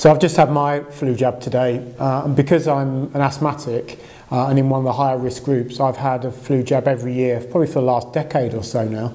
So I've just had my flu jab today, uh, and because I'm an asthmatic uh, and in one of the higher risk groups, I've had a flu jab every year, probably for the last decade or so now.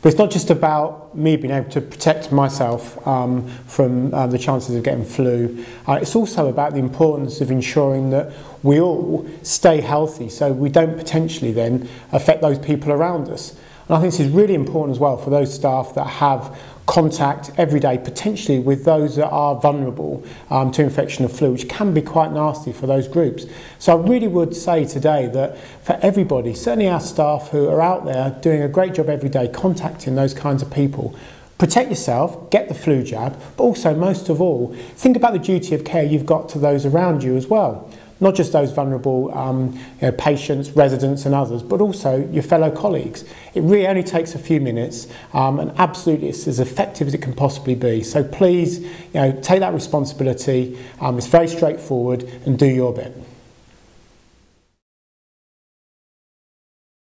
But it's not just about me being able to protect myself um, from uh, the chances of getting flu. Uh, it's also about the importance of ensuring that we all stay healthy so we don't potentially then affect those people around us. And I think this is really important as well for those staff that have contact every day, potentially with those that are vulnerable um, to infection of flu, which can be quite nasty for those groups. So I really would say today that for everybody, certainly our staff who are out there doing a great job every day contacting those kinds of people, protect yourself, get the flu jab, but also most of all, think about the duty of care you've got to those around you as well. not just those vulnerable um, you know, patients, residents and others, but also your fellow colleagues. It really only takes a few minutes um, and absolutely it's as effective as it can possibly be. So please you know, take that responsibility, um, it's very straightforward and do your bit.